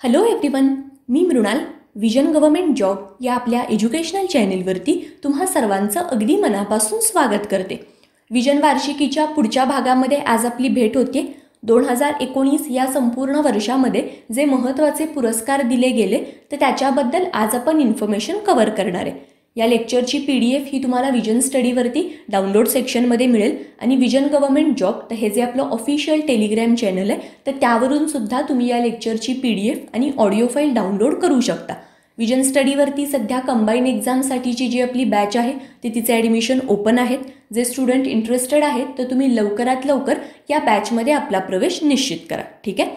Hello everyone मी Mrinal vision government job या आपल्या एज्युकेशनल चॅनेलवरती तुम्हा सर्वांचं अगदी मनापासून स्वागत करते. विजन वार्षिकीच्या पुढच्या भागामध्ये आज आपली भेट होते. दोन हजार एकोणीस या संपूर्ण वर्षामध्ये जे महत्त्वाचे पुरस्कार दिले गेले तर त्याच्याबद्दल आज आपण इन्फॉर्मेशन कव्हर करणार आहे. या लेक्चरची पी डी एफ ही तुम्हाला विजन स्टडीवरती डाउनलोड सेक्शनमध्ये मिळेल. आणि विजन गव्हर्मेंट जॉब तर हे जे आपलं ऑफिशियल टेलिग्रॅम चॅनल आहे तर त्यावरून सुद्धा तुम्ही या लेक्चरची पी डी एफ आणि ऑडिओ फाईल डाउनलोड करू शकता. विजन स्टडीवरती सध्या कंबाईन एक्झामसाठीची जी आपली बॅच आहे ती तिचे ॲडमिशन ओपन आहेत. जे स्टुडंट इंटरेस्टेड आहेत तर तुम्ही लवकरात लवकर या बॅचमध्ये आपला प्रवेश निश्चित करा. ठीक आहे?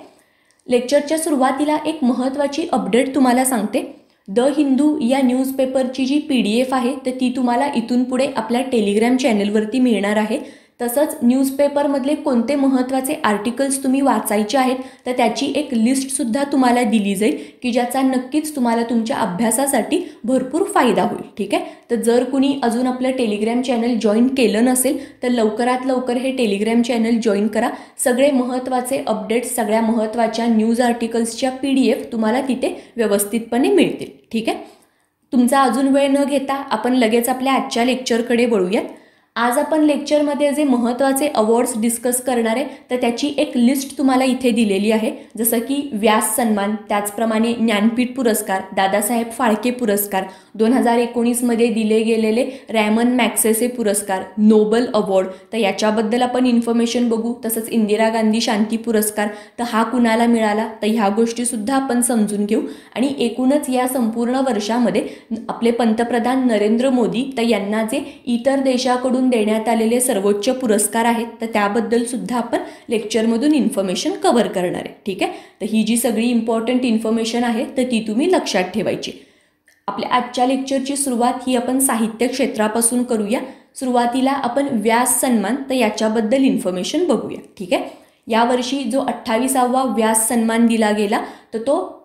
लेक्चरच्या सुरुवातीला एक महत्त्वाची अपडेट तुम्हाला सांगते. द हिंदू या न्यूजपेपरची जी पी डी एफ आहे तर ती तुम्हाला इथून पुढे आपल्या टेलिग्रॅम चॅनलवरती मिळणार आहे. तसंच न्यूजपेपरमधले कोणते महत्त्वाचे आर्टिकल्स तुम्ही वाचायचे आहेत तर त्याची एक लिस्टसुद्धा तुम्हाला दिली जाईल की ज्याचा नक्कीच तुम्हाला तुमच्या अभ्यासासाठी भरपूर फायदा होईल ठीक आहे? तर जर कुणी अजून आपलं टेलिग्रॅम चॅनल जॉईन केलं नसेल तर लवकरात लवकर हे टेलिग्रॅम चॅनल जॉईन करा. सगळे महत्त्वाचे अपडेट्स सगळ्या महत्त्वाच्या न्यूज आर्टिकल्सच्या पी डी एफ तुम्हाला तिथे व्यवस्थितपणे मिळतील ठीक आहे? तुमचा अजून वेळ न घेता आपण लगेच आपल्या आजच्या लेक्चरकडे वळूयात. आज आपण लेक्चरमध्ये जे महत्त्वाचे अवॉर्ड्स डिस्कस करणार आहे तर त्याची एक लिस्ट तुम्हाला इथे दिलेली आहे. जसं की व्यास सन्मान त्याचप्रमाणे ज्ञानपीठ पुरस्कार दादासाहेब फाळके पुरस्कार दोन हजार एकोणीसमध्ये दिले गेलेले रॅमन मॅक्सेसे पुरस्कार नोबल अवॉर्ड तर याच्याबद्दल आपण इन्फॉर्मेशन बघू. तसंच इंदिरा गांधी शांती पुरस्कार तर हा कुणाला मिळाला? तर ह्या गोष्टीसुद्धा आपण समजून घेऊ. आणि एकूणच या संपूर्ण वर्षामध्ये आपले पंतप्रधान नरेंद्र मोदी तर यांना जे इतर देशाकडून देण्यात आलेले सर्वोच्च पुरस्कार आहेत तर त्याबद्दल सुद्धा आपण लेक्चरमधून इन्फॉर्मेशन कव्हर करणार आहे. ठीक आहे? तर ही जी सगळी इम्पॉर्टंट इन्फॉर्मेशन आहे तर ती तुम्ही लक्षात ठेवायची. आपल्या आजच्या लेक्चरची सुरुवात ही आपण साहित्य क्षेत्रापासून करूया. सुरुवातीला आपण व्यास सन्मान तर याच्याबद्दल इन्फॉर्मेशन बघूया. ठीक आहे? यावर्षी जो अठ्ठावीसावा व्यास सन्मान दिला गेला तर तो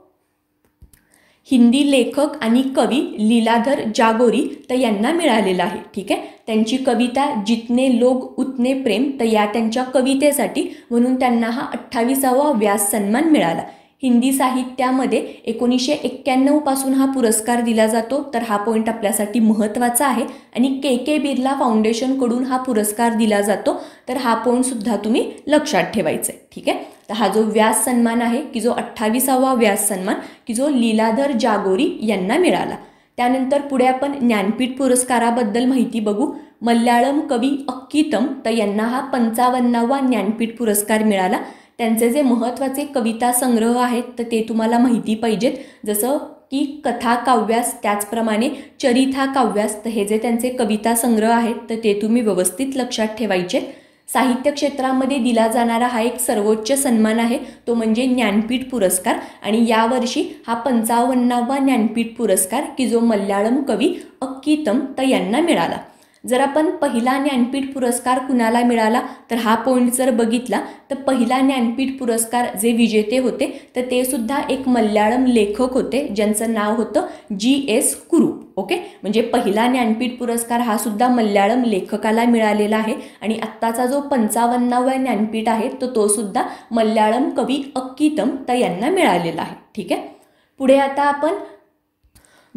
हिंदी लेखक आणि कवी लीलाधर जागोरी तर यांना मिळालेला आहे. ठीक आहे? त्यांची कविता जितने लोग उतने प्रेम तर या त्यांच्या कवितेसाठी म्हणून त्यांना हा अठ्ठावीसावा व्यास सन्मान मिळाला. हिंदी साहित्यामध्ये एकोणीसशे एक्क्याण्णवपासून हा पुरस्कार दिला जातो. तर हा पॉईंट आपल्यासाठी महत्त्वाचा आहे आणि के के बिर्ला फाउंडेशनकडून हा पुरस्कार दिला जातो. तर हा पॉईंटसुद्धा तुम्ही लक्षात ठेवायचा आहे ठीक आहे? तर हा जो व्यास सन्मान आहे की जो अठ्ठावीसावा व्यास सन्मान की जो लीलाधर जागोरी यांना मिळाला. त्यानंतर पुढे आपण ज्ञानपीठ पुरस्काराबद्दल माहिती बघू. मल्याळम कवी अक्कीतम तर यांना हा पंचावन्नावा ज्ञानपीठ पुरस्कार मिळाला. त्यांचे जे महत्त्वाचे कविता संग्रह आहेत तर ते तुम्हाला माहिती पाहिजेत. जसं की कथा काव्यास त्याचप्रमाणे चरिथा काव्यास तर हे जे त्यांचे कविता संग्रह आहेत तर ते तुम्ही व्यवस्थित लक्षात ठेवायचे. साहित्य क्षेत्रामध्ये दिला जाणारा हा एक सर्वोच्च सन्मान आहे तो म्हणजे ज्ञानपीठ पुरस्कार. आणि यावर्षी हा पंचावन्नावा ज्ञानपीठ पुरस्कार की जो मल्याळम कवी अक्कीतम तर यांना मिळाला. जर आपण पहिला ज्ञानपीठ पुरस्कार कुणाला मिळाला तर हा पॉईंट जर बघितला तर पहिला ज्ञानपीठ पुरस्कार जे विजेते होते तर ते सुद्धा एक मल्याळम लेखक होते ज्यांचं नाव होतं जी एस कुरू ओके म्हणजे पहिला ज्ञानपीठ पुरस्कार हा सुद्धा मल्याळम लेखकाला मिळालेला आहे आणि आत्ताचा जो पंचावन्नावा ज्ञानपीठ आहे तो तो सुद्धा मल्याळम कवी अक्कीतम तर यांना मिळालेला आहे ठीक आहे? पुढे आता आपण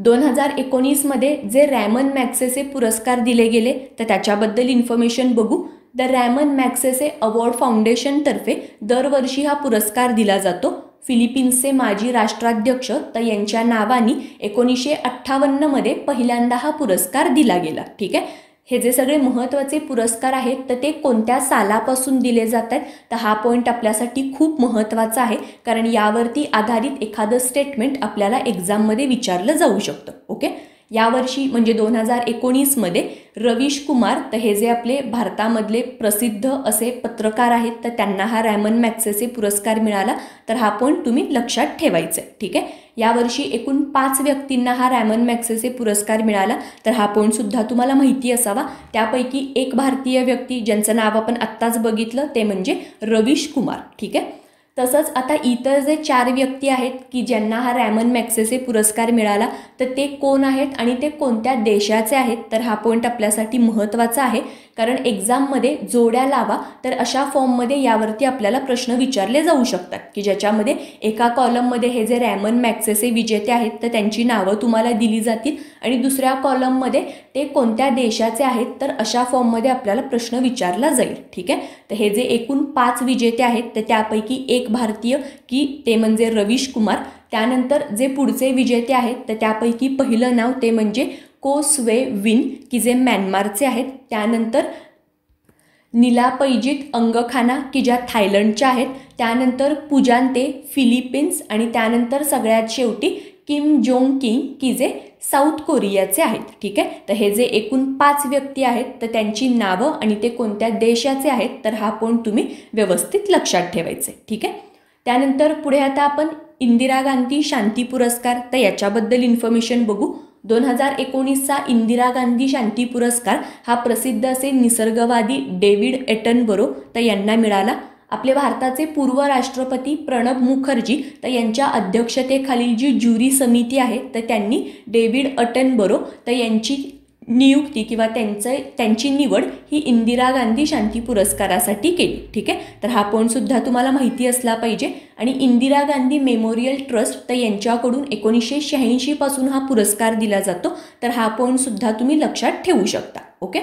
दोन हजार एकोणीसमध्ये जे रॅमन मॅक्सेसे पुरस्कार दिले गेले तर त्याच्याबद्दल इन्फॉर्मेशन बघू. द रॅमन मॅक्सेसे अवॉर्ड फाउंडेशनतर्फे दरवर्षी हा पुरस्कार दिला जातो. फिलिपिन्सचे माजी राष्ट्राध्यक्ष तर यांच्या नावाने एकोणीसशे अठ्ठावन्नमध्ये पहिल्यांदा हा पुरस्कार दिला गेला. ठीक आहे? हे जे सगळे महत्त्वाचे पुरस्कार आहेत तर ते कोणत्या सालापासून दिले जात आहेत तर हा पॉईंट आपल्यासाठी खूप महत्त्वाचा आहे कारण यावरती आधारित एखादं स्टेटमेंट आपल्याला एक्झाममध्ये विचारलं जाऊ शकतं ओके यावर्षी म्हणजे दोन हजार एकोणीसमध्ये रवीश कुमार तर हे जे आपले भारतामधले प्रसिद्ध असे पत्रकार आहेत. तर त्यांना हा रॅमन मॅक्सेसे पुरस्कार मिळाला. तर हा पॉईंट तुम्ही लक्षात ठेवायचा आहे ठीक आहे? यावर्षी एकूण पाच व्यक्तींना हा रॅमन मॅक्सेसे पुरस्कार मिळाला. तर हा पॉईंटसुद्धा तुम्हाला माहिती असावा. त्यापैकी एक भारतीय व्यक्ती ज्यांचं नाव आपण आत्ताच बघितलं ते म्हणजे रवीश कुमार ठीक आहे? तसंच आता इतर जे चार व्यक्ती आहेत की ज्यांना हा रॅमन मॅक्सेसे पुरस्कार मिळाला तर ते कोण आहेत आणि ते कोणत्या देशाचे आहेत? तर हा पॉईंट आपल्यासाठी महत्त्वाचा आहे. कारण एक्झाममध्ये जोड्या लावा तर अशा फॉर्ममध्ये यावरती आपल्याला प्रश्न विचारले जाऊ शकतात. की ज्याच्यामध्ये एका कॉलममध्ये हे जे रॅमन मॅक्सेसे विजेते आहेत तर त्यांची नावं तुम्हाला दिली जातील आणि दुसऱ्या कॉलममध्ये ते कोणत्या देशाचे आहेत तर अशा फॉर्ममध्ये आपल्याला प्रश्न विचारला जाईल. ठीक आहे? तर हे जे एकूण पाच विजेते आहेत तर त्यापैकी एक भारतीय की ते म्हणजे रवीश कुमार. त्यानंतर जे पुढचे विजेते आहेत तर त्यापैकी पहिलं नाव ते म्हणजे कोस्वे विन की जे म्यानमारचे आहेत त्यानंतर निलापैजित अंगखाना की ज्या थायलंडच्या आहेत त्यानंतर पुजांते फिलिपिन्स आणि त्यानंतर सगळ्यात शेवटी किम जोंग किंग की जे साऊथ कोरियाचे आहेत ठीक आहे? तर हे जे एकूण पाच व्यक्ती आहेत तर त्यांची नावं आणि ते कोणत्या देशाचे आहेत तर हा पॉईंट तुम्ही व्यवस्थित लक्षात ठेवायचे ठीक आहे? त्यानंतर पुढे आता आपण इंदिरा गांधी शांती पुरस्कार तर याच्याबद्दल इन्फॉर्मेशन बघू. दोन हजार एकोणीसचा इंदिरा गांधी शांती पुरस्कार हा प्रसिद्ध असे निसर्गवादी डेव्हिड एटनबरो तर यांना मिळाला. आपले भारताचे पूर्व राष्ट्रपती प्रणब मुखर्जी तर यांच्या अध्यक्षतेखालील जी ज्युरी समिती आहे तर त्यांनी डेव्हिड अटनबरो तर यांची नियुक्ती किंवा त्यांचं त्यांची निवड ही इंदिरा गांधी शांती पुरस्कारासाठी केली ठीक आहे? तर हा पॉईंटसुद्धा तुम्हाला माहिती असला पाहिजे. आणि इंदिरा गांधी मेमोरियल ट्रस्ट तर यांच्याकडून एकोणीसशे शहाऐंशीपासून हा पुरस्कार दिला जातो. तर हा पॉईंटसुद्धा तुम्ही लक्षात ठेवू शकता ओके?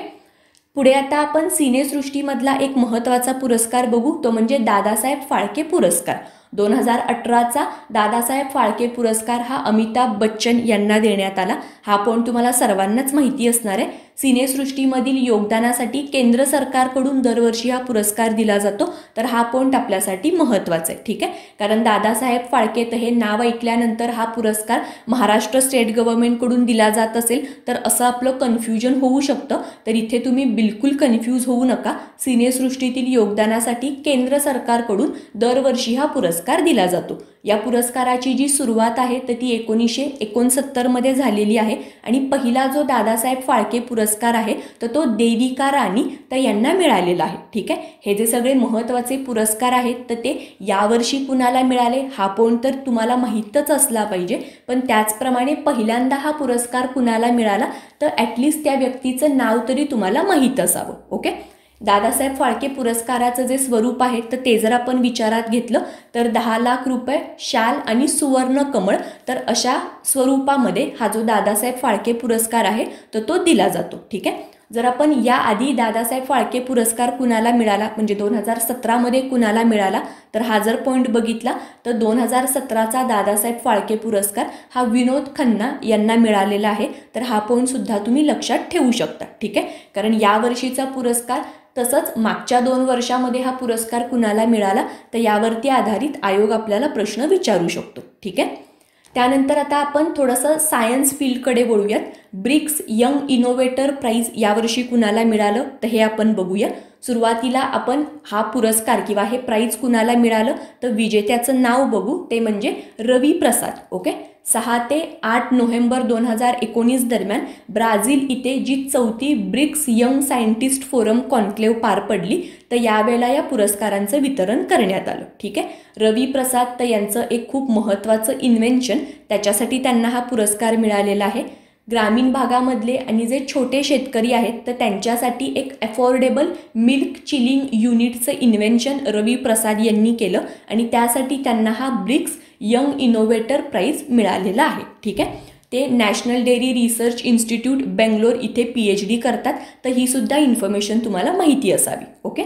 पुढे आता आपण सिनेसृष्टीमधला एक महत्त्वाचा पुरस्कार बघू. तो म्हणजे दादासाहेब फाळके पुरस्कार. दोन हजार अठराचा दादासाहेब फाळके पुरस्कार हा अमिताभ बच्चन यांना देण्यात आला. हा पॉईंट तुम्हाला सर्वांनाच माहिती असणार आहे. सिनेसृष्टीमधील योगदानासाठी केंद्र सरकारकडून दरवर्षी हा पुरस्कार दिला जातो. तर हा पॉईंट आपल्यासाठी महत्त्वाचा आहे ठीक आहे? कारण दादासाहेब फाळके तर हे नाव ऐकल्यानंतर हा पुरस्कार महाराष्ट्र स्टेट गव्हर्नमेंटकडून दिला जात असेल तर असं आपलं कन्फ्युजन होऊ शकतं. तर इथे तुम्ही बिलकुल कन्फ्यूज होऊ नका. सिनेसृष्टीतील योगदानासाठी केंद्र सरकारकडून दरवर्षी हा पुरस्कार दिला जातो. या पुरस्काराची जी सुरुवात आहे तर ती एकोणीसशे एकोणसत्तरमध्ये झालेली आहे. आणि पहिला जो दादासाहेब फाळके पुरस्कार आहे तर तो देविका राणी तर यांना मिळालेला आहे. ठीक आहे? हे जे सगळे महत्त्वाचे पुरस्कार आहेत तर ते यावर्षी कुणाला मिळाले? हा पॉईंट तर तुम्हाला माहीतच असला पाहिजे. पण त्याचप्रमाणे पहिल्यांदा हा पुरस्कार कुणाला मिळाला? तर ॲटलिस्ट त्या व्यक्तीचं नाव तरी तुम्हाला माहीत असावं. ओके? दादासाहेब फाळके पुरस्काराचं जे स्वरूप आहे तर ते जर आपण विचारात घेतलं तर दहा लाख रुपये शाल आणि सुवर्ण कमळ तर अशा स्वरूपामध्ये हा जो दादासाहेब फाळके पुरस्कार आहे तर तो दिला जातो. ठीक आहे? जर आपण याआधी दादासाहेब फाळके पुरस्कार कुणाला मिळाला म्हणजे दोन हजार सतरामध्ये कुणाला मिळाला तर हा जर पॉईंट बघितला तर दोन हजार सतराचा दादासाहेब फाळके पुरस्कार हा विनोद खन्ना यांना मिळालेला आहे तर हा पॉईंटसुद्धा तुम्ही लक्षात ठेवू शकता. ठीक आहे? कारण यावर्षीचा पुरस्कार तसंच मागच्या दोन वर्षामध्ये हा पुरस्कार कुणाला मिळाला तर यावरती आधारित आयोग आपल्याला प्रश्न विचारू शकतो. ठीक आहे? त्यानंतर आता आपण थोडंसं सायन्स फील्डकडे वळूयात. ब्रिक्स यंग इनोव्हेटर प्राईज यावर्षी कुणाला मिळालं? तर हे आपण बघूया. सुरुवातीला आपण हा पुरस्कार किंवा हे प्राईज कुणाला मिळालं? तर विजेत्याचं नाव बघू. ते म्हणजे रवी प्रसाद ओके? सहा ते आठ नोव्हेंबर दोन हजार एकोणीस दरम्यान ब्राझील इथे जी चौथी BRICS young scientist forum conclave पार पडली तर यावेळेला या पुरस्कारांचं वितरण करण्यात आलं. ठीक आहे? रवी प्रसाद तर यांचं एक खूप महत्त्वाचं इन्व्हेन्शन त्याच्यासाठी त्यांना हा पुरस्कार मिळालेला आहे. ग्रामीण भागामधले आणि जे छोटे शेतकरी आहेत तर त्यांच्यासाठी एक अफोर्डेबल मिल्क चिलिंग युनिटचं इन्व्हेन्शन रवी प्रसाद यांनी केलं आणि त्यासाठी त्यांना हा ब्रिक्स यंग इनोव्हेटर प्राईज मिळालेला आहे. ठीक आहे? ते national dairy research institute Bangalore इथे पी एच डी करतात तर ही सुद्धा इन्फॉर्मेशन तुम्हाला माहिती असावी. ओके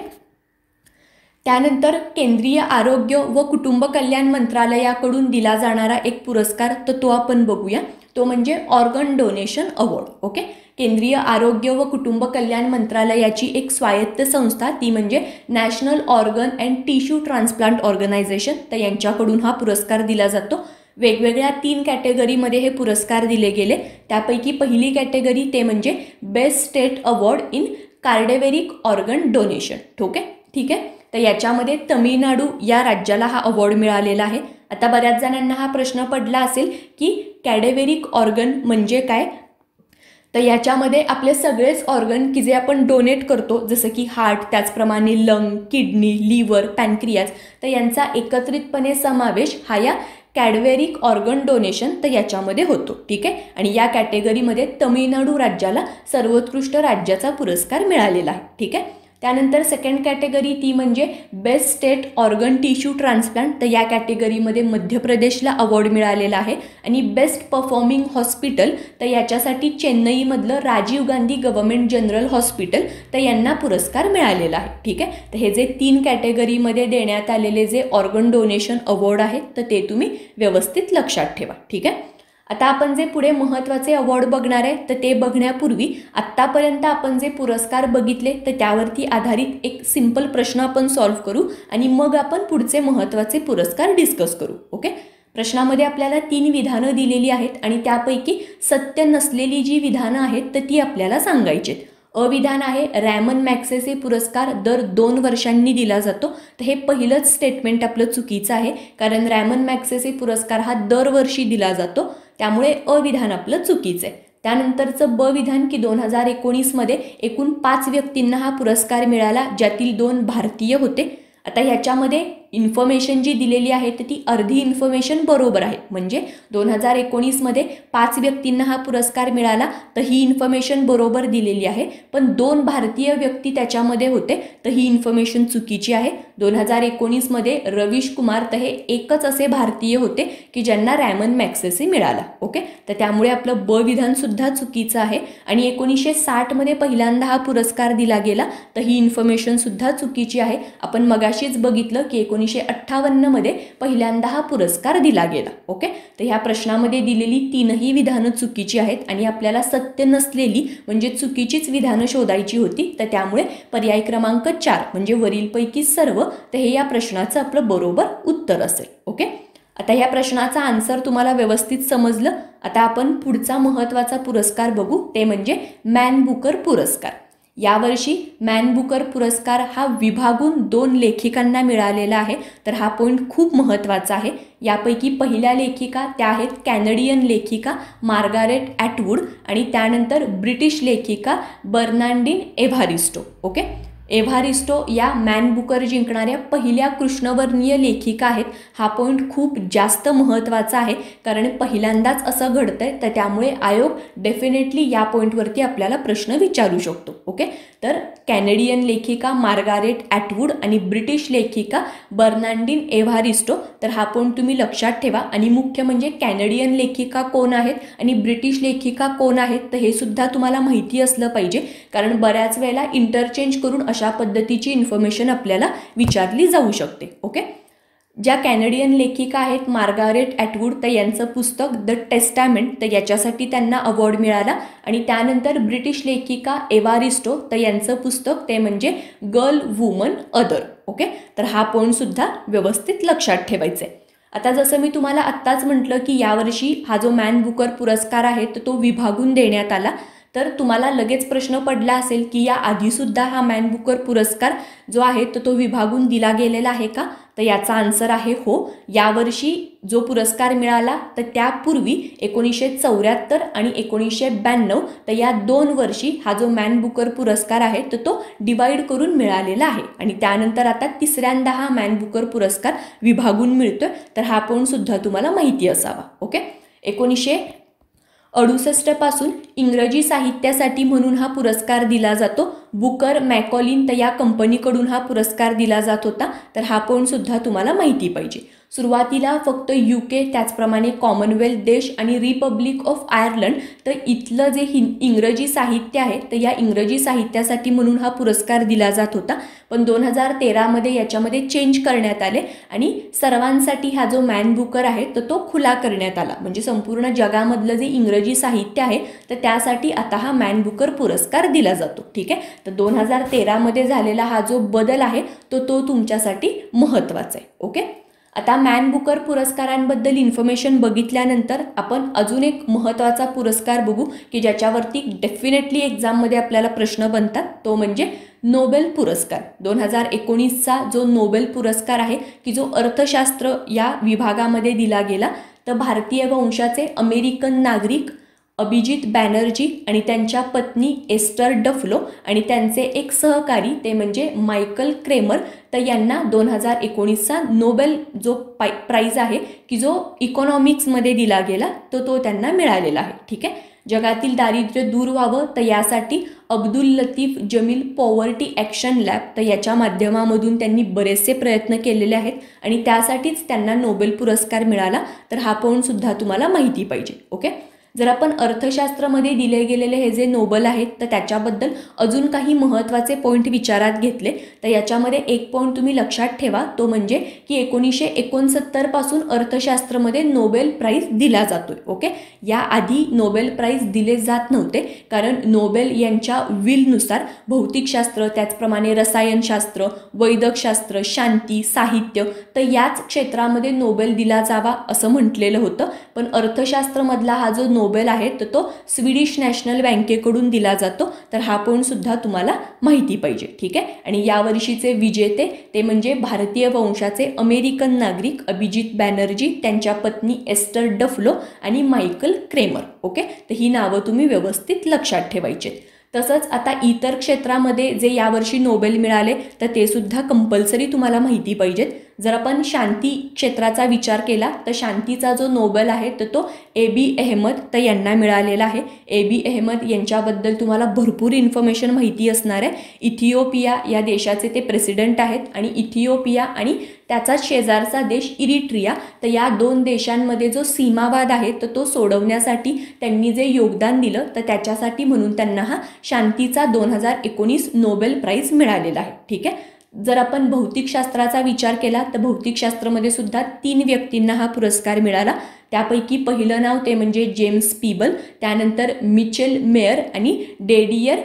त्यानंतर केंद्रीय आरोग्य व कुटुंब कल्याण मंत्रालयाकडून दिला जाणारा एक पुरस्कार तर तो आपण बघूया. तो म्हणजे ऑर्गन डोनेशन अवॉर्ड ओके? केंद्रीय आरोग्य व कुटुंब कल्याण मंत्रालयाची एक स्वायत्त संस्था ती म्हणजे national organ and tissue transplant organisation तर यांच्याकडून हा पुरस्कार दिला जातो. वेगवेगळ्या तीन कॅटेगरीमध्ये हे पुरस्कार दिले गेले. त्यापैकी पहिली कॅटेगरी ते म्हणजे best state award in cadaveric organ donation okay? ठीक आहे? तर याच्यामध्ये तमिळनाडू या राज्याला हा अवॉर्ड मिळालेला आहे. आता बऱ्याच जणांना हा प्रश्न पडला असेल की कॅडेवेरिक ऑर्गन म्हणजे काय? तर याच्यामध्ये आपले सगळेच ऑर्गन की जे आपण डोनेट करतो जसं की हार्ट त्याचप्रमाणे लंग किडनी लिव्हर पॅनक्रियाज तर यांचा एकत्रितपणे समावेश हा या कॅडवेरिक ऑर्गन डोनेशन तर याच्यामध्ये होतो. ठीक आहे? आणि या कॅटेगरीमध्ये तमिळनाडू राज्याला सर्वोत्कृष्ट राज्याचा पुरस्कार मिळालेला आहे. ठीक आहे? त्यानंतर सेकंड कॅटेगरी ती म्हणजे best state organ tissue transplant तर या कॅटेगरीमध्ये मध्य प्रदेशला अवॉर्ड मिळालेला आहे. आणि बेस्ट परफॉर्मिंग हॉस्पिटल तर याच्यासाठी चेन्नईमधलं Rajiv Gandhi government general hospital तर यांना पुरस्कार मिळालेला आहे. ठीक आहे? तर हे जे तीन कॅटेगरीमध्ये देण्यात आलेले जे ऑर्गन डोनेशन अवॉर्ड आहेत तर ते तुम्ही व्यवस्थित लक्षात ठेवा. ठीक आहे? आता आपण जे पुढे महत्त्वाचे अवॉर्ड बघणार आहे तर ते बघण्यापूर्वी आत्तापर्यंत आपण जे पुरस्कार बघितले तर त्यावरती आधारित एक सिंपल प्रश्न आपण सॉल्व्ह करू आणि मग आपण पुढचे महत्त्वाचे पुरस्कार डिस्कस करू ओके प्रश्नामध्ये आपल्याला तीन विधानं दिलेली आहेत आणि त्यापैकी सत्य नसलेली जी विधानं आहेत तर ती आपल्याला सांगायची आहेत अविधान आहे रॅमन मॅक्सेसे पुरस्कार दर दोन वर्षांनी दिला जातो तर हे पहिलंच स्टेटमेंट आपलं चुकीचं आहे कारण रॅमन मॅक्सेसे पुरस्कार हा दरवर्षी दिला जातो. त्यामुळे अविधान आपलं चुकीचं आहे. त्यानंतरचं ब विधान की दोन हजार एकोणीसमध्ये एकूण पाच व्यक्तींना हा पुरस्कार मिळाला ज्यातील दोन भारतीय होते. आता ह्याच्यामध्ये इन्फॉर्मेशन जी दिलेली आहे तर ती अर्धी इन्फॉर्मेशन बरोबर आहे. म्हणजे दोन हजार एकोणीसमध्ये पाच व्यक्तींना हा पुरस्कार मिळाला तर ही इन्फॉर्मेशन बरोबर दिलेली आहे. पण दोन भारतीय व्यक्ती त्याच्यामध्ये होते तर ही इन्फॉर्मेशन चुकीची आहे. दोन हजार एकोणीसमध्ये रवीश कुमार तर हे एकच असे भारतीय होते की ज्यांना रॅमन मॅक्सेसी मिळाला. ओके? तर त्यामुळे आपलं ब विधानसुद्धा चुकीचं आहे. आणि एकोणीसशे साठमध्ये पहिल्यांदा हा पुरस्कार दिला गेला तर ही इन्फॉर्मेशनसुद्धा चुकीची आहे. आपण मगाशीच बघितलं की एकोणीस एकोणीसशे अठ्ठावन्नमध्ये पहिल्यांदा हा पुरस्कार दिला गेला ओके? तर ह्या प्रश्नामध्ये दिलेली तीनही विधानं चुकीची आहेत आणि आपल्याला सत्य नसलेली म्हणजे चुकीचीच विधानं शोधायची होती तर त्यामुळे पर्याय क्रमांक चार म्हणजे वरीलपैकी सर्व तर हे या प्रश्नाचं आपलं बरोबर उत्तर असेल ओके? आता ह्या प्रश्नाचा आन्सर तुम्हाला व्यवस्थित समजलं? आता आपण पुढचा महत्त्वाचा पुरस्कार बघू ते म्हणजे मॅन बुकर पुरस्कार. यावर्षी मॅनबुकर पुरस्कार हा विभागून दोन लेखिकांना मिळालेला आहे. तर हा पॉईंट खूप महत्त्वाचा आहे. यापैकी पहिल्या लेखिका त्या आहेत कॅनडियन लेखिका मार्गारेट ॲटवूड आणि त्यानंतर ब्रिटिश लेखिका बर्नांडिन एव्हारिस्टो. ओके? एव्हारिस्टो या मॅन बुकर जिंकणाऱ्या पहिल्या कृष्णवर्णीय लेखिका आहेत. हा पॉईंट खूप जास्त महत्त्वाचा आहे कारण पहिल्यांदाच असं घडतं आहे तर त्यामुळे आयोग डेफिनेटली या पॉईंटवरती आपल्याला प्रश्न विचारू शकतो. ओके तर कॅनेडियन लेखिका मार्गारेट ॲटवूड आणि ब्रिटिश लेखिका बर्नांडिन एव्हारिस्टो तर हा पॉईंट तुम्ही लक्षात ठेवा. आणि मुख्य म्हणजे कॅनेडियन लेखिका कोण आहेत आणि ब्रिटिश लेखिका कोण आहेत तर हे सुद्धा तुम्हाला माहिती असलं पाहिजे. कारण बऱ्याच वेळेला इंटरचेंज करून अशा पद्धतीची इन्फॉर्मेशन आपल्याला विचारली जाऊ शकते ओके ज्या कॅनेडियन लेखिका आहेत मार्गारेट ॲटवूड तर यांचं पुस्तक द टेस्टामेंट तर याच्यासाठी त्यांना अवॉर्ड मिळाला. आणि त्यानंतर ब्रिटिश लेखिका एवारिस्टो तर यांचं पुस्तक ते म्हणजे गर्ल वुमन अदर ओके तर हा पॉईंटसुद्धा व्यवस्थित लक्षात ठेवायचा आहे आता जसं मी तुम्हाला आत्ताच म्हटलं की यावर्षी हा जो मॅन बुकर पुरस्कार आहे तर तो विभागून देण्यात आला. तर तुम्हाला लगेच प्रश्न पडला असेल की या आधीसुद्धा हा मॅनबुकर पुरस्कार जो आहे तर तो विभागून दिला गेलेला आहे का? तर याचा आन्सर आहे हो. यावर्षी जो पुरस्कार मिळाला तर त्यापूर्वी एकोणीसशे चौऱ्याहत्तर आणि एकोणीसशे ब्याण्णव तर या दोन वर्षी हा जो मॅन बुकर पुरस्कार आहे तर तो डिवाईड करून मिळालेला आहे. आणि त्यानंतर आता तिसऱ्यांदा हा मॅन बुकर पुरस्कार विभागून मिळतोय. तर हा पण सुद्धा तुम्हाला माहिती असावा. ओके एकोणीसशे अडुसष्टपासून इंग्रजी साहित्यासाठी म्हणून हा पुरस्कार दिला जातो. बुकर मॅकॉलिन तर या कंपनीकडून हा पुरस्कार दिला जात होता. तर हा सुद्धा तुम्हाला माहिती पाहिजे. सुरुवातीला फक्त यू के त्याचप्रमाणे कॉमनवेल्थ देश आणि रिपब्लिक ऑफ आयर्लंड तर इथलं जे हिं इंग्रजी साहित्य आहे तर या इंग्रजी साहित्यासाठी म्हणून हा पुरस्कार दिला जात होता. पण दोन हजार तेरामध्ये याच्यामध्ये चेंज करण्यात आले आणि सर्वांसाठी हा जो मॅन बुकर आहे तर तो खुला करण्यात आला. म्हणजे संपूर्ण जगामधलं जे इंग्रजी साहित्य आहे तर त्यासाठी आता हा मॅन बुकर पुरस्कार दिला जातो. ठीक आहे? तर दोन हजार तेरामध्ये झालेला हा जो बदल आहे तो तो तुमच्यासाठी महत्त्वाचा आहे. ओके? आता मॅन बुकर पुरस्कारांबद्दल इन्फॉर्मेशन बघितल्यानंतर आपण अजून एक महत्त्वाचा पुरस्कार बघू की ज्याच्यावरती डेफिनेटली एक्झाममध्ये आपल्याला प्रश्न बनतात. तो म्हणजे नोबेल पुरस्कार. दोन हजार एकोणीसचा जो नोबेल पुरस्कार आहे की जो अर्थशास्त्र या विभागामध्ये दिला गेला तर भारतीय वंशाचे अमेरिकन नागरिक अभिजित बॅनर्जी आणि त्यांच्या पत्नी एस्टर डफलो आणि त्यांचे एक सहकारी ते म्हणजे मायकल क्रेमर. तर यांना दोन हजार एकोणीसचा नोबेल जो पाय प्राईज आहे की जो इकॉनॉमिक्समध्ये दिला गेला तो तो त्यांना मिळालेला आहे. ठीक आहे? जगातील दारिद्र्य दूर व्हावं तर यासाठी Abdul Latif Jameel poverty action lab तर याच्या माध्यमामधून त्यांनी बरेचसे प्रयत्न केलेले आहेत आणि त्यासाठीच त्यांना नोबेल पुरस्कार मिळाला. तर हा पण सुद्धा तुम्हाला माहिती पाहिजे. ओके? जर आपण अर्थशास्त्रामध्ये दिले गेलेले हे जे नोबल आहेत तर त्याच्याबद्दल अजून काही महत्त्वाचे पॉईंट विचारात घेतले. तर याच्यामध्ये एक पॉईंट तुम्ही लक्षात ठेवा. तो म्हणजे की एकोणीसशे एकोणसत्तरपासून अर्थशास्त्रामध्ये नोबेल प्राईज दिला जातो ओके? याआधी नोबेल प्राईज दिले जात नव्हते कारण नोबेल यांच्या विलनुसार भौतिकशास्त्र त्याचप्रमाणे रसायनशास्त्र वैदकशास्त्र शांती साहित्य तर याच क्षेत्रामध्ये नोबेल दिला जावा असं म्हटलेलं होतं. पण अर्थशास्त्रमधला हा जो नोबेल आहे तर तो स्वीडिश नॅशनल बँकेकडून दिला जातो. तर हा पण सुद्धा तुम्हाला माहिती पाहिजे ठीक आहे? आणि यावर्षीचे विजेते ते म्हणजे भारतीय वंशाचे अमेरिकन नागरिक अभिजित बॅनर्जी त्यांच्या पत्नी एस्टर डफलो आणि मायकल क्रेमर ओके? तर ही नावं तुम्ही व्यवस्थित लक्षात ठेवायचे तसंच आता इतर क्षेत्रामध्ये जे यावर्षी नोबेल मिळाले तर ते सुद्धा कंपल्सरी तुम्हाला माहिती पाहिजेत. जर आपण शांती क्षेत्राचा विचार केला तर शांतीचा जो नोबेल आहे तर तो ए बी अहमद तर यांना मिळालेला आहे. ए बी अहमद यांच्याबद्दल तुम्हाला भरपूर इन्फॉर्मेशन माहिती असणार आहे. इथिओपिया या देशाचे ते प्रेसिडेंट आहेत आणि इथिओपिया आणि त्याचाच शेजारचा देश इरिट्रिया. तर या दोन देशांमध्ये जो सीमावाद आहे तर तो सोडवण्यासाठी त्यांनी जे योगदान दिलं तर त्याच्यासाठी म्हणून त्यांना हा शांतीचा दोन हजार एकोणीस नोबेल प्राईज मिळालेला आहे. ठीक आहे? जर आपण भौतिकशास्त्राचा विचार केला तर भौतिकशास्त्रामध्ये सुद्धा तीन व्यक्तींना हा पुरस्कार मिळाला. त्यापैकी पहिलं नाव ते म्हणजे जेम्स पीबल त्यानंतर मिचेल मेयर आणि डेडियर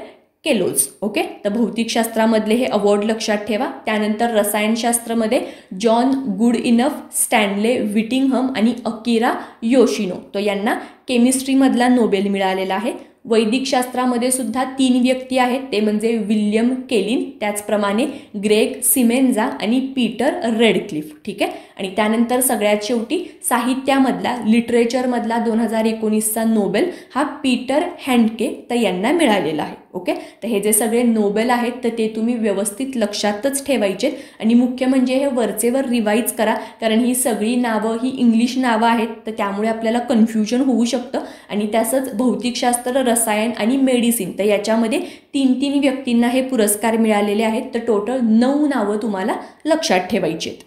केलोज. ओके? तर भौतिकशास्त्रामधले हे अवॉर्ड लक्षात ठेवा. त्यानंतर रसायनशास्त्रामध्ये John Goodenough Stanley Whittingham आणि अकिरा योशिनो. तो यांना केमिस्ट्रीमधला नोबेल मिळालेला आहे. वैदिक शास्त्रामध्ये सुद्धा तीन व्यक्ती आहेत. ते म्हणजे विल्यम केलिन त्याचप्रमाणे ग्रेग सिमेन्झा आणि पीटर रेडक्लिफ. ठीक आहे? आणि त्यानंतर सगळ्यात शेवटी साहित्यामधला लिटरेचरमधला दोन हजार एकोणीसचा नोबेल हा पीटर हँडके तर यांना मिळालेला आहे. ओके? तर हे जे सगळे नोबेल आहेत तर ते तुम्ही व्यवस्थित लक्षातच ठेवायचे आणि मुख्य म्हणजे हे वरचेवर रिवाईज करा कारण ही सगळी नावं ही इंग्लिश नावं आहेत तर त्यामुळे आपल्याला कन्फ्युजन होऊ शकतं. आणि त्यासच भौतिकशास्त्र रसायन आणि मेडिसिन तर याच्यामध्ये तीन तीन व्यक्तींना हे पुरस्कार मिळालेले आहेत. तर टोटल नऊ नावं तुम्हाला लक्षात ठेवायची आहेत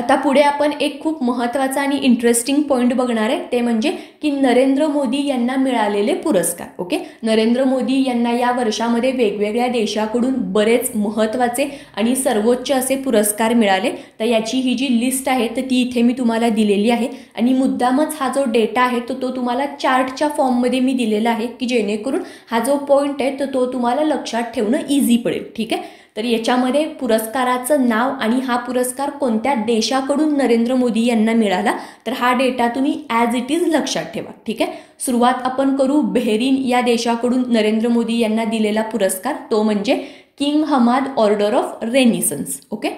आता पुढे आपण एक खूप महत्त्वाचा आणि इंटरेस्टिंग पॉईंट बघणार आहे. ते म्हणजे की नरेंद्र मोदी यांना मिळालेले पुरस्कार ओके नरेंद्र मोदी यांना या वर्षामध्ये वेगवेगळ्या देशाकडून बरेच महत्त्वाचे आणि सर्वोच्च असे पुरस्कार मिळाले. तर याची ही जी लिस्ट आहे तर ती इथे मी तुम्हाला दिलेली आहे. आणि मुद्दामच हा जो डेटा आहे तो तो तुम्हाला चार्टच्या फॉर्ममध्ये मी दिलेला आहे की जेणेकरून हा जो पॉईंट आहे तर तो तुम्हाला लक्षात ठेवणं इझी पडेल ठीक आहे? तर याच्यामध्ये पुरस्काराचं नाव आणि हा पुरस्कार कोणत्या देशाकडून नरेंद्र मोदी यांना मिळाला? तर हा डेटा तुम्ही ॲज इट इज लक्षात ठेवा ठीक आहे? सुरुवात आपण करू बेहरीन या देशाकडून नरेंद्र मोदी यांना दिलेला पुरस्कार तो म्हणजे king Hamad order of Renaissance okay?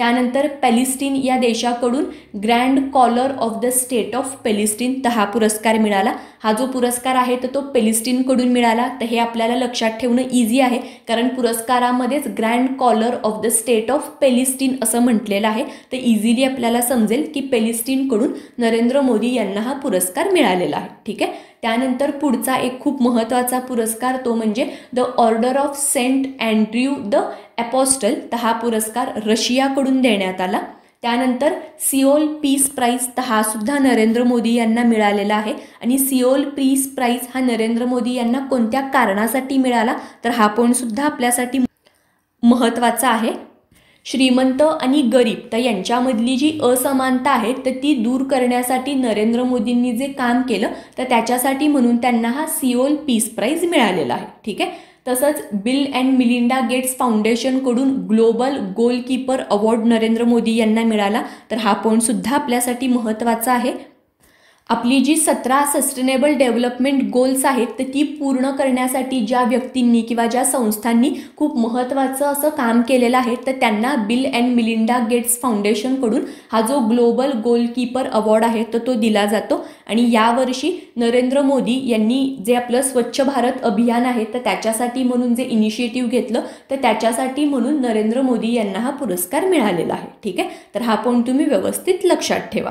त्यानंतर पॅलिस्टीन या देशाकडून grand collar of the state of Palestine तर हा पुरस्कार मिळाला. हा जो पुरस्कार आहे तर तो पॅलिस्टीनकडून मिळाला. तर हे आपल्याला लक्षात ठेवणं इझी आहे कारण पुरस्कारामध्येच grand collar of the state of Palestine असं म्हटलेलं आहे. तर इझिली आपल्याला समजेल की पेलिस्टीनकडून नरेंद्र मोदी यांना हा पुरस्कार मिळालेला आहे. ठीक आहे? त्यानंतर पुढचा एक खूप महत्त्वाचा पुरस्कार तो म्हणजे the order of Saint Andrew the Apostle तर हा पुरस्कार रशियाकडून देण्यात आला. त्यानंतर सिओल पीस प्राईज तर हा सुद्धा नरेंद्र मोदी यांना मिळालेला आहे. आणि सिओल पीस प्राईज हा नरेंद्र मोदी यांना कोणत्या कारणासाठी मिळाला? तर हा पण सुद्धा आपल्यासाठी महत्त्वाचा आहे. श्रीमंत आणि गरीब तर यांच्यामधली जी असमानता आहे तर ती दूर करण्यासाठी नरेंद्र मोदींनी जे काम केलं तर त्याच्यासाठी म्हणून त्यांना हा सिओल पीस प्राईज मिळालेला आहे. ठीक आहे? तसंच Bill and Melinda Gates फाउंडेशनकडून global goalkeeper award Narendra Modi यांना मिळाला. तर हा पॉईंटसुद्धा आपल्यासाठी महत्त्वाचा आहे. आपली जी सतरा सस्टेनेबल डेव्हलपमेंट गोल्स आहेत तर ती पूर्ण करण्यासाठी ज्या व्यक्तींनी किंवा ज्या संस्थांनी खूप महत्त्वाचं असं काम केलेलं आहे तर त्यांना बिल अँड मिलिंडा गेट्स फाउंडेशनकडून हा जो ग्लोबल गोलकीपर अवॉर्ड आहे तर तो दिला जातो. आणि यावर्षी नरेंद्र मोदी यांनी जे आपलं स्वच्छ भारत अभियान आहे तर त्याच्यासाठी म्हणून जे इनिशिएटिव्ह घेतलं तर त्याच्यासाठी म्हणून नरेंद्र मोदी यांना हा पुरस्कार मिळालेला आहे. ठीक आहे? तर हा पॉईंट तुम्ही व्यवस्थित लक्षात ठेवा.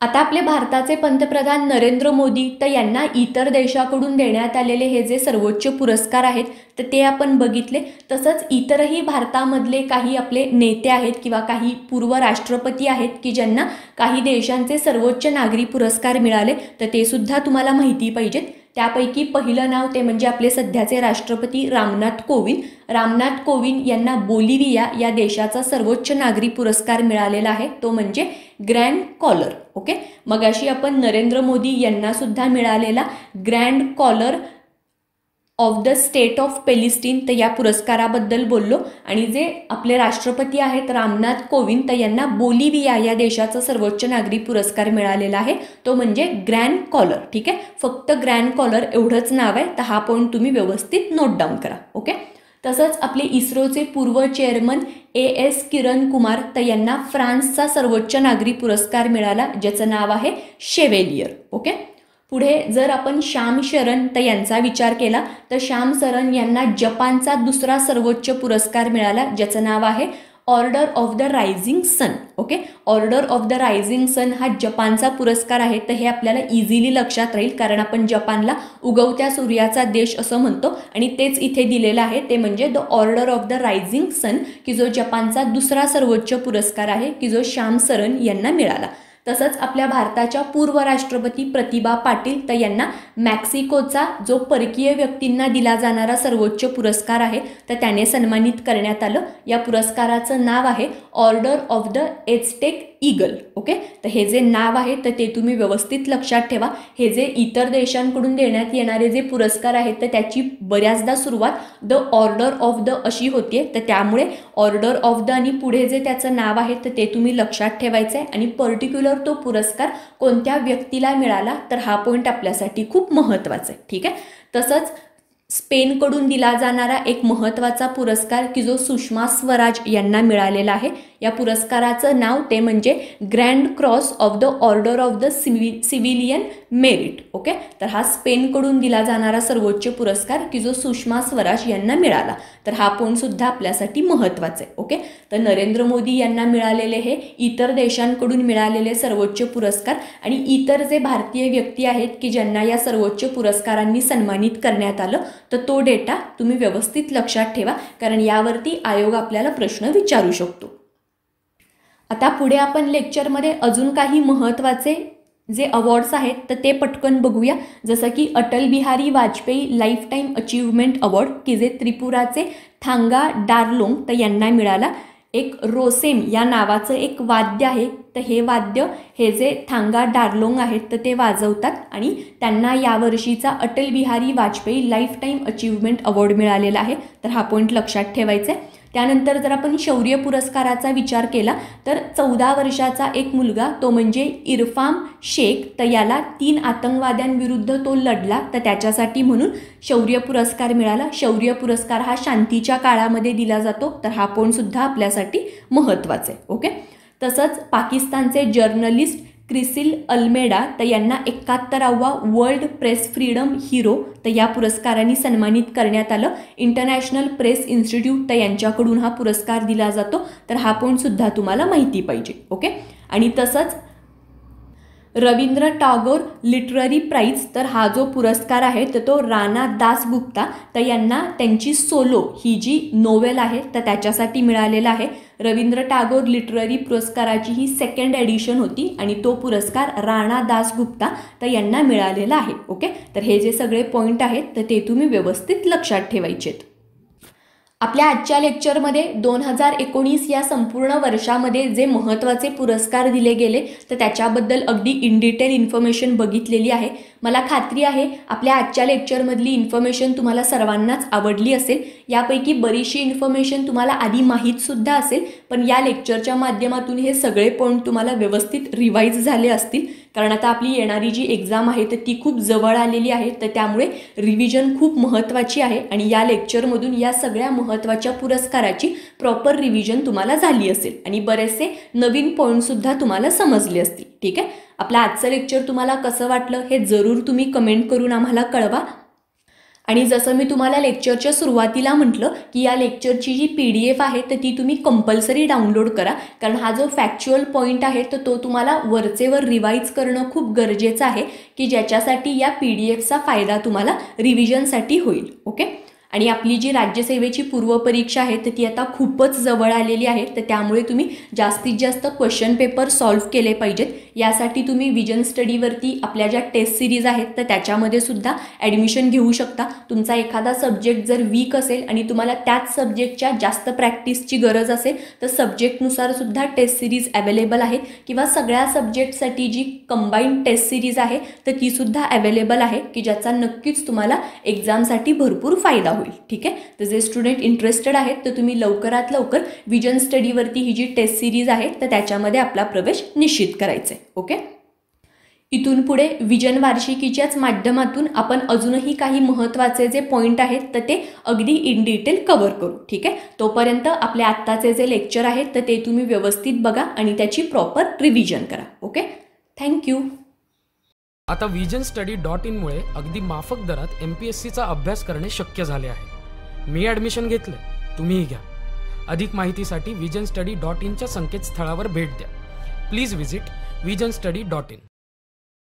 आता आपले भारताचे पंतप्रधान नरेंद्र मोदी तर यांना इतर देशाकडून देण्यात आलेले हे जे सर्वोच्च पुरस्कार आहेत तर ते आपण बघितले. तसंच इतरही भारतामधले काही आपले नेते आहेत किंवा काही पूर्व राष्ट्रपती आहेत की ज्यांना काही देशांचे सर्वोच्च नागरी पुरस्कार मिळाले तर ते सुद्धा तुम्हाला माहिती पाहिजेत. त्यापैकी पहिलं नाव ते म्हणजे आपले सध्याचे राष्ट्रपती रामनाथ कोविंद. रामनाथ कोविंद यांना बोलिव्हिया या देशाचा सर्वोच्च नागरी पुरस्कार मिळालेला आहे. तो म्हणजे ग्रँड कॉलर. ओके? मगाशी आपण नरेंद्र मोदी यांना सुद्धा मिळालेला grand collar of the state of Palestine तर या पुरस्काराबद्दल बोललो. आणि जे आपले राष्ट्रपती आहेत रामनाथ कोविंद तर यांना बोलिव्हिया या देशाचा सर्वोच्च नागरी पुरस्कार मिळालेला आहे. तो म्हणजे ग्रँड कॉलर ठीक आहे? फक्त ग्रँड कॉलर एवढंच नाव आहे तर हा पॉईंट तुम्ही व्यवस्थित नोट डाऊन करा ओके तसंच आपले इस्रोचे पूर्व chairman A S Kiran Kumar तर यांना फ्रान्सचा सर्वोच्च नागरी पुरस्कार मिळाला ज्याचं नाव आहे शेवेलियर ओके पुढे जर आपण श्याम शरण तर यांचा विचार केला तर श्याम शरण यांना जपानचा दुसरा सर्वोच्च पुरस्कार मिळाला ज्याचं नाव आहे order of the rising sun. Okay? Order of the rising sun हा जपानचा पुरस्कार आहे तर हे आपल्याला इझिली लक्षात राहील कारण आपण जपानला उगवत्या सूर्याचा देश असं म्हणतो आणि तेच इथे दिलेलं आहे ते म्हणजे the order of the rising sun की जो जपानचा दुसरा सर्वोच्च पुरस्कार आहे की जो श्याम सरन यांना मिळाला. तसंच आपल्या भारताच्या पूर्व राष्ट्रपती प्रतिभा पाटील तर यांना मॅक्सिकोचा जो परकीय व्यक्तींना दिला जाणारा सर्वोच्च पुरस्कार आहे तर त्याने सन्मानित करण्यात आलं. या पुरस्काराचं नाव आहे order of the Aztec eagle okay तर हे जे नाव आहे तर ते तुम्ही व्यवस्थित लक्षात ठेवा. हे जे इतर देशांकडून देण्यात येणारे जे पुरस्कार आहेत तर त्याची बऱ्याचदा सुरुवात द ऑर्डर ऑफ द अशी होतीये. तर त्यामुळे ऑर्डर ऑफ द आणि पुढे जे त्याचं नाव आहे तर ते तुम्ही लक्षात ठेवायचं आहे आणि पर्टिक्युलर तो पुरस्कार कोणत्या व्यक्तीला मिळाला तर हा पॉईंट आपल्यासाठी खूप महत्त्वाचा आहे. ठीक आहे? तसंच स्पेनकडून दिला जाणारा एक महत्त्वाचा पुरस्कार की जो सुषमा स्वराज यांना मिळालेला आहे. या पुरस्काराचं नाव ते म्हणजे grand cross of the order of the सिव्हि civilian merit okay तर हा स्पेनकडून दिला जाणारा सर्वोच्च पुरस्कार की जो सुषमा स्वराज यांना मिळाला. तर हा सुद्धा आपल्यासाठी महत्त्वाचा आहे ओके तर नरेंद्र मोदी यांना मिळालेले हे इतर देशांकडून मिळालेले सर्वोच्च पुरस्कार आणि इतर जे भारतीय व्यक्ती आहेत की ज्यांना या सर्वोच्च पुरस्कारांनी सन्मानित करण्यात आलं तर तो डेटा तुम्ही व्यवस्थित लक्षात ठेवा कारण यावरती आयोग आपल्याला प्रश्न विचारू शकतो. आता पुढे आपण लेक्चरमध्ये अजून काही महत्त्वाचे जे अवॉर्ड्स आहेत तर ते पटकन बघूया. जसं की Atal Bihari Vajpayee lifetime achievement award की जे त्रिपुराचे थांगा डारलोंग तर यांना मिळाला. एक रोसेम या नावाचं एक वाद्य आहे तर हे वाद्य हे जे थांगा डार्लोंग आहेत तर ते वाजवतात आणि त्यांना यावर्षीचा Atal Bihari Vajpayee lifetime achievement award मिळालेला आहे. तर हा पॉईंट लक्षात ठेवायचा आहे त्यानंतर जर आपण शौर्य पुरस्काराचा विचार केला तर चौदा वर्षाचा एक मुलगा तो म्हणजे इरफाम शेख तर याला तीन आतंकवाद्यांविरुद्ध तो लढला. तर त्याच्यासाठी म्हणून शौर्य पुरस्कार मिळाला. शौर्य पुरस्कार हा शांतीच्या काळामध्ये दिला जातो. तर हा सुद्धा आपल्यासाठी महत्त्वाचा आहे. ओके तसंच पाकिस्तानचे जर्नलिस्ट क्रिसिल अल्मेडा तर यांना एकाहत्तरावा वर्ल्ड प्रेस फ्रीडम हिरो तर या पुरस्काराने सन्मानित करण्यात आलं. इंटरनॅशनल प्रेस इन्स्टिट्यूट तर यांच्याकडून हा पुरस्कार दिला जातो. तर हा सुद्धा तुम्हाला माहिती पाहिजे. ओके? आणि तसंच रवींद्र टागोर लिटररी प्राईज तर हा जो पुरस्कार आहे तर तो राणा दासगुप्ता तर यांना त्यांची सोलो ही जी नोवेल आहे तर त्याच्यासाठी मिळालेला आहे. रवींद्र टागोर लिटररी पुरस्काराची ही सेकंड एडिशन होती आणि तो पुरस्कार राणा दासगुप्ता तर यांना मिळालेला आहे. ओके? तर हे जे सगळे पॉईंट आहेत तर ते तुम्ही व्यवस्थित लक्षात ठेवायचेत. आपल्या आजच्या लेक्चरमध्ये दोन हजार एकोणीस या संपूर्ण वर्षामध्ये जे महत्त्वाचे पुरस्कार दिले गेले तर त्याच्याबद्दल अगदी इन डिटेल इन्फॉर्मेशन बघितलेली आहे. मला खात्री आहे आपल्या आजच्या लेक्चरमधली इन्फॉर्मेशन तुम्हाला सर्वांनाच आवडली असेल. यापैकी बरीचशी इन्फॉर्मेशन तुम्हाला आधी माहीतसुद्धा असेल पण या लेक्चरच्या माध्यमातून हे सगळे पॉईंट तुम्हाला व्यवस्थित रिवाईज झाले असतील. कारण आता आपली येणारी जी एक्झाम आहे तर ती खूप जवळ आलेली आहे. तर त्यामुळे रिव्हिजन खूप महत्त्वाची आहे. आणि या लेक्चरमधून या सगळ्या महत्त्वाच्या पुरस्काराची प्रॉपर रिव्हिजन तुम्हाला झाली असेल. आणि बरेचसे नवीन पॉईंटसुद्धा तुम्हाला समजले असतील. ठीक आहे? आपलं आजचं लेक्चर तुम्हाला कसं वाटलं हे जरूर तुम्ही कमेंट करून आम्हाला कळवा. आणि जसं मी तुम्हाला लेक्चरच्या सुरुवातीला म्हटलं की या लेक्चरची जी पी डी एफ आहे तर ती तुम्ही कंपल्सरी डाउनलोड करा. कारण हा जो फॅक्च्युअल पॉईंट आहे तर तो तुम्हाला वरचेवर रिवाईज करणं खूप गरजेचं आहे की ज्याच्यासाठी या पी डी एफचा फायदा तुम्हाला रिव्हिजनसाठी होईल. ओके आणि आपली जी राज्यसेवेची पूर्वपरीक्षा आहे तर ती आता खूपच जवळ आलेली आहे. तर त्यामुळे तुम्ही जास्तीत जास्त क्वेश्चन पेपर सॉल्व्ह केले पाहिजेत. यासाठी तुम्ही विजन स्टडीवरती आपल्या ज्या टेस्ट सिरीज आहेत तर त्याच्यामध्ये सुद्धा ॲडमिशन घेऊ शकता. तुमचा एखादा सब्जेक्ट जर वीक असेल आणि तुम्हाला त्याच सब्जेक्टच्या जास्त प्रॅक्टिसची गरज असेल तर सब्जेक्टनुसार सुद्धा टेस्ट सिरीज अवेलेबल आहेत किंवा सगळ्या सब्जेक्टसाठी जी कंबाईंड टेस्ट सिरीज आहे तर तीसुद्धा अवेलेबल आहे की ज्याचा नक्कीच तुम्हाला एक्झामसाठी भरपूर फायदा होईल. ठीक आहे? तर जे स्टुडंट इंटरेस्टेड आहेत तर तुम्ही लवकरात लवकर विजन स्टडीवरती ही जी टेस्ट सिरीज आहे तर त्याच्यामध्ये आपला प्रवेश निश्चित करायचा आहे ओके? इथून पुढे विजन वार्षिकीच्याच माध्यमातून आपण अजूनही काही महत्त्वाचे जे पॉईंट आहेत तर ते अगदी इन डिटेल कव्हर करू ठीक आहे? तोपर्यंत आपले आत्ताचे जे लेक्चर आहेत तर ते तुम्ही व्यवस्थित बघा आणि त्याची प्रॉपर रिव्हिजन करा ओके? थँक्यू आता विजन स्टडी डॉट इनमुळे अगदी माफक दरात एम पी एस सीचा अभ्यास करणे शक्य झाले आहे. मी ॲडमिशन घेतलं तुम्हीही घ्या. अधिक माहितीसाठी विजन स्टडी डॉट इनच्या संकेतस्थळावर भेट द्या. Please visit Vision Study dot in